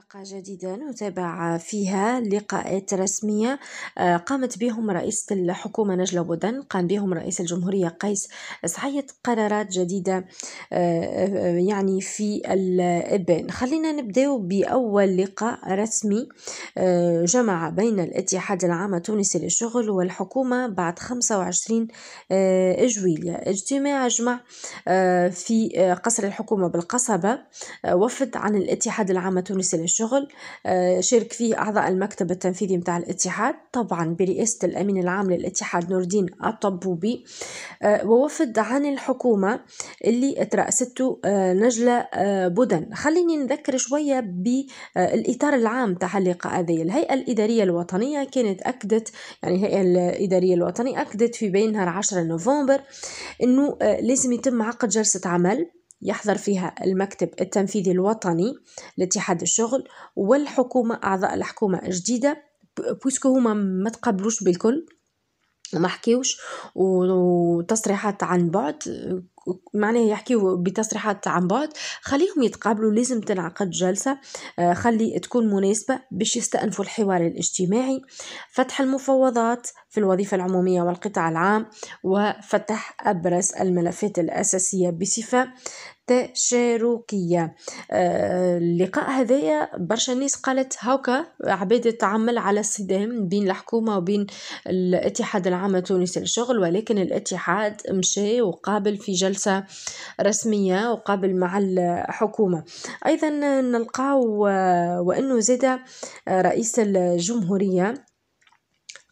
حلقة جديدة نتابع فيها لقاءات رسمية آه، قامت بهم رئيسة الحكومة نجلة بودن قام بهم رئيس الجمهورية قيس سعيد قرارات جديدة آه، يعني في الإبان. خلينا نبدأ بأول لقاء رسمي آه، جمع بين الاتحاد العام التونسي للشغل والحكومة بعد 25 جويليا اجتماع جمع في قصر الحكومة بالقصبة وفد عن الاتحاد العام التونسي للشغل آه، شارك فيه أعضاء المكتب التنفيذي متاع الاتحاد طبعا برئاسة الأمين العام للاتحاد نور الدين الطبوبي آه، ووفد عن الحكومة اللي ترأسته آه، نجلة بودن. خليني نذكر شوية بالإطار العام تاع اللقاء هذه. الهيئة الإدارية الوطنية كانت أكدت يعني الهيئة الإدارية الوطنية أكدت في بينها 10 نوفمبر أنه لازم يتم عقد جلسة عمل يحضر فيها المكتب التنفيذي الوطني لاتحاد الشغل والحكومة أعضاء الحكومة الجديدة بويسكو هما ما تقبلوش بالكل. وما حكيوش وتصريحات عن بعد معناه يحكيو بتصريحات عن بعد خليهم يتقابلوا لازم تنعقد جلسة آه، خلي تكون مناسبة باش يستأنفوا الحوار الاجتماعي. فتح المفاوضات في الوظيفة العمومية والقطاع العام وفتح أبرز الملفات الأساسية بصفة تشاركية آه، اللقاء هذايا برشا ناس قالت هاكا عباد تعمل على الصدام بين الحكومة وبين الاتحاد العام التونسي للشغل ولكن الاتحاد مشى وقابل في جلسة رسمية وقابل مع الحكومة. أيضا نلقاو آه، وأنه زاد رئيس الجمهورية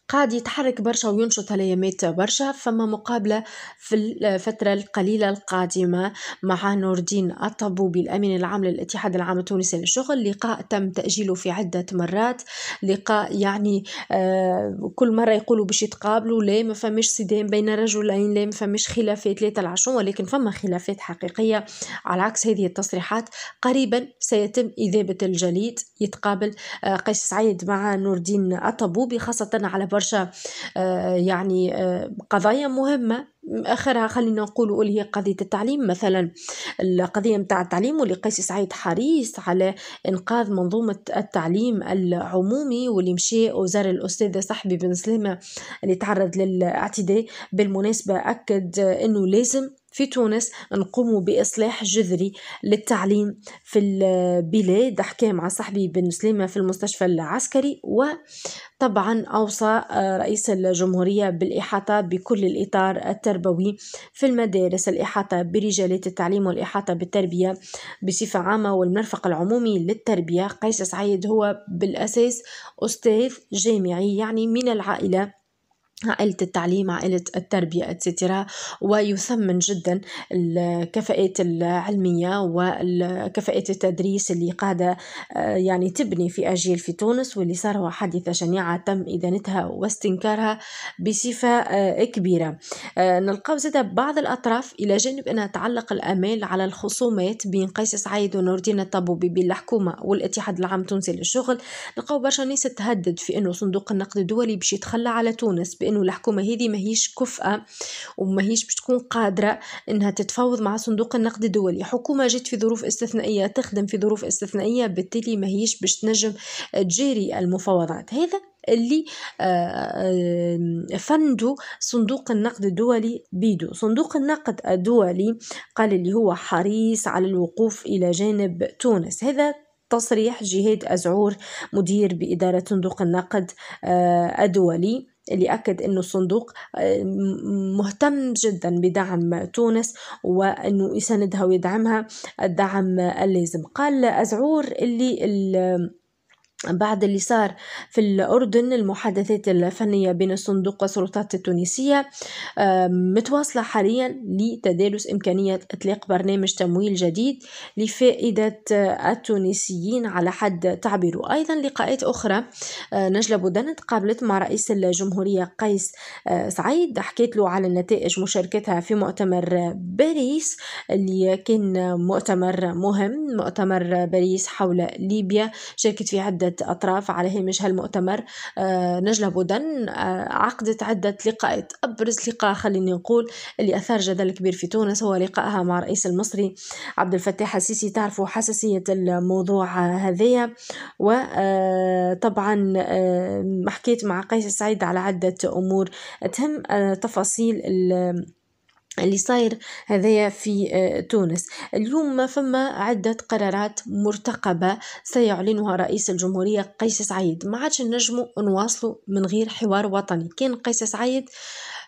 قاعد يتحرك برشا وينشط هالايامات برشا فما مقابلة في الفترة القليلة القادمة مع نور الدين الطبوبي الأمين العام للاتحاد العام التونسي للشغل. لقاء تم تأجيله في عدة مرات. لقاء يعني آه كل مرة يقولوا باش يتقابلوا لا ما فماش صدام بين رجلين لا ما فماش خلافات لا العشون ولكن فما خلافات حقيقية. على عكس هذه التصريحات قريبا سيتم إذابة الجليد. يتقابل آه قيس سعيد مع نور الدين الطبوبي خاصة على برشا آه، يعني آه، قضايا مهمة. آخرها خلينا نقول اللي هي قضية التعليم مثلا القضية متاع التعليم واللي قيس سعيد حريص على إنقاذ منظومة التعليم العمومي واللي مشى وزار الأستاذ صاحبي بن سلامه اللي تعرض للاعتداء. بالمناسبة أكد إنه لازم في تونس نقوم بإصلاح جذري للتعليم في البلاد حكى مع صاحبي بن سليمة في المستشفى العسكري وطبعا أوصى رئيس الجمهورية بالإحاطة بكل الإطار التربوي في المدارس الإحاطة برجالات التعليم والإحاطة بالتربية بصفة عامة والمرفق العمومي للتربية. قيس سعيد هو بالأساس أستاذ جامعي يعني من العائلة عائلة التعليم عائلة التربية اتسترا ويثمن جدا الكفاءات العلمية والكفاءات التدريس اللي قاعدة آه، يعني تبني في أجيال في تونس واللي صار هو حادثة شنيعة تم إدانتها واستنكارها بصفة آه، كبيرة. آه، نلقاو زاد بعض الأطراف إلى جانب أنها تعلق الأمال على الخصومات بين قيس سعيد ونور الدين الطبوبي بين الحكومة والاتحاد العام التونسي للشغل. نلقاو برشا ناس تهدد في أنه صندوق النقد الدولي باش يتخلى على تونس بانه الحكومة هذه ماهيش كفءه وماهيش باش تكون قادرة إنها تتفاوض مع صندوق النقد الدولي. حكومة جت في ظروف استثنائية تخدم في ظروف استثنائية بالتالي ماهيش باش تنجم تجاري المفاوضات. هذا اللي آه، فندوا صندوق النقد الدولي بيدو. صندوق النقد الدولي قال اللي هو حريص على الوقوف إلى جانب تونس. هذا تصريح جهاد أزعور مدير بإدارة صندوق النقد آه، الدولي. اللي أكد أنه الصندوق آه، مهتم جدا بدعم تونس وأنه يساندها ويدعمها الدعم اللازم. قال أزعور اللي بعد اللي صار في الأردن المحادثات الفنية بين الصندوق والسلطات التونسية متواصلة حاليا لتدارس إمكانية إطلاق برنامج تمويل جديد لفائدة التونسيين على حد تعبيره. أيضا لقاءات أخرى آه، نجلة بودن تقابلت مع رئيس الجمهورية قيس آه، سعيد حكيت له على نتائج مشاركتها في مؤتمر باريس اللي كان مؤتمر مهم مؤتمر باريس حول ليبيا شاركت في عدة عدة أطراف على هامش هالمؤتمر نجلة بودن عقدت عدة لقاءات. أبرز لقاء خليني نقول اللي أثار جدل كبير في تونس هو لقائها مع الرئيس المصري عبد الفتاح السيسي. تعرفوا حساسية الموضوع هذايا وطبعا حكيت مع قيس سعيد على عدة أمور. تهم تفاصيل اللي صاير هذايا في آه، تونس. اليوم فما عدة قرارات مرتقبة سيعلنها رئيس الجمهورية قيس سعيد. ما عادش نجموا نواصلوا من غير حوار وطني. كان قيس سعيد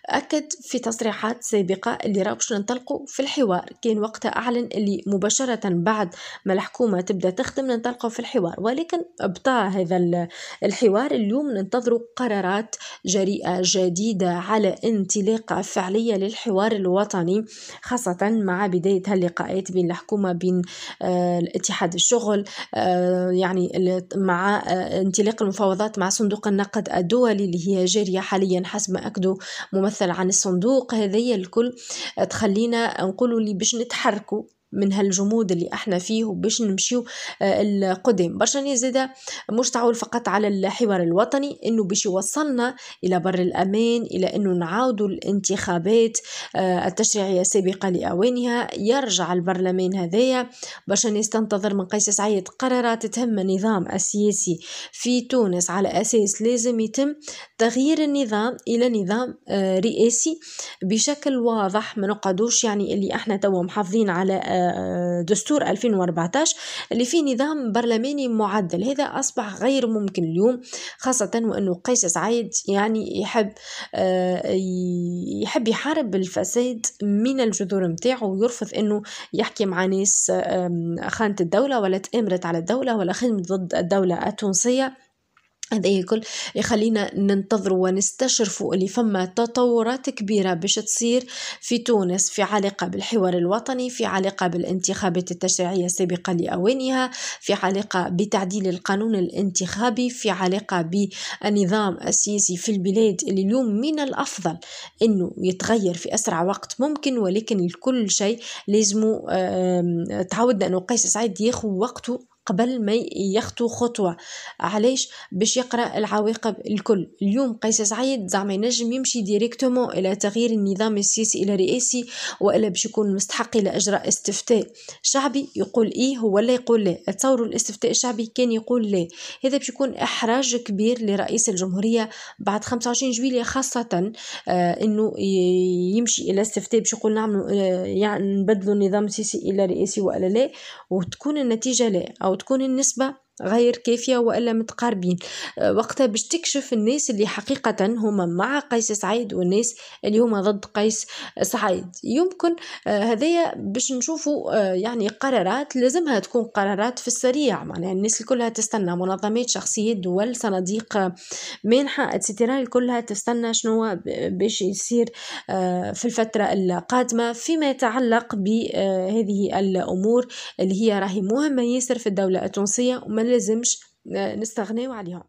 أكد في تصريحات سابقة اللي راه باش ننطلقوا في الحوار. كان وقتها أعلن اللي مباشرة بعد ما الحكومة تبدأ تخدم ننطلقوا في الحوار. ولكن ابطاء هذا الحوار اليوم ننتظروا قرارات جريئة جديدة على انطلاقة فعلية للحوار الوطني خاصة مع بداية هاللقاءات بين الحكومة بين آه الاتحاد الشغل آه يعني مع آه انطلاق المفاوضات مع صندوق النقد الدولي اللي هي جارية حاليا حسب ما أكدوا ممثل عن الصندوق هذيا الكل تخلينا نقولوا اللي باش نتحركوا. من هالجمود اللي إحنا فيه وباش نمشيو آه، القدام. برشا زادا مش تعول فقط على الحوار الوطني إنه باش يوصلنا إلى بر الأمان إلى إنه نعاودوا الانتخابات آه، التشريعية السابقة لأوانها يرجع البرلمان هذايا. برشا ناس تنتظر من قيس سعيد قرارات تهم النظام السياسي في تونس. على أساس لازم يتم تغيير النظام إلى نظام آه، رئاسي بشكل واضح ما نقعدوش يعني اللي إحنا توا محافظين على دستور 2014 اللي فيه نظام برلماني معدل. هذا أصبح غير ممكن اليوم خاصة وأنه قيس سعيد يعني يحب آه، يحب يحارب الفساد من الجذور متاعه ويرفض أنه يحكي مع ناس خانت الدولة ولا تأمرت على الدولة ولا خدمت ضد الدولة التونسية. هذا الكل يخلينا ننتظروا ونستشرفوا اللي فما تطورات كبيرة باش تصير في تونس في علاقة بالحوار الوطني في علاقة بالانتخابات التشريعية السابقة لأوانها في علاقة بتعديل القانون الانتخابي في علاقة بالنظام السياسي في البلاد اللي اليوم من الأفضل أنه يتغير في أسرع وقت ممكن ولكن الكل شيء لازم تعودنا أنه قيس سعيد ياخذ وقته قبل ما يخطو خطوة. علاش؟ باش يقرأ العواقب الكل. اليوم قيس سعيد زعما ينجم يمشي ديريكتومون إلى تغيير النظام السياسي إلى رئاسي وإلا باش يكون مستحق إلى إجراء استفتاء شعبي يقول إيه هو لا يقول لا. تصوروا الاستفتاء الشعبي كان يقول لا. هذا باش يكون إحراج كبير لرئيس الجمهورية بعد 25 جويلية خاصة آه إنه يمشي إلى استفتاء باش يقول نعملوا آه يعني نبدلوا النظام السياسي إلى رئاسي وإلا لا. وتكون النتيجة لا. أو تكون النسبة غير كافية وإلا متقاربين. آه، وقتها باش تكشف الناس اللي حقيقة هما مع قيس سعيد والناس اللي هما ضد قيس سعيد. يمكن آه، هذايا باش نشوفوا آه، يعني قرارات لازمها تكون قرارات في السريع. معناها الناس كلها تستنى منظمات شخصيات دول صناديق مانحة اتسترا كلها تستنى شنو باش يصير في الفترة القادمة. فيما يتعلق بهذه الأمور اللي هي راهي مهمة ياسر في الدولة التونسية. وما لازمش نستغنيو عليهم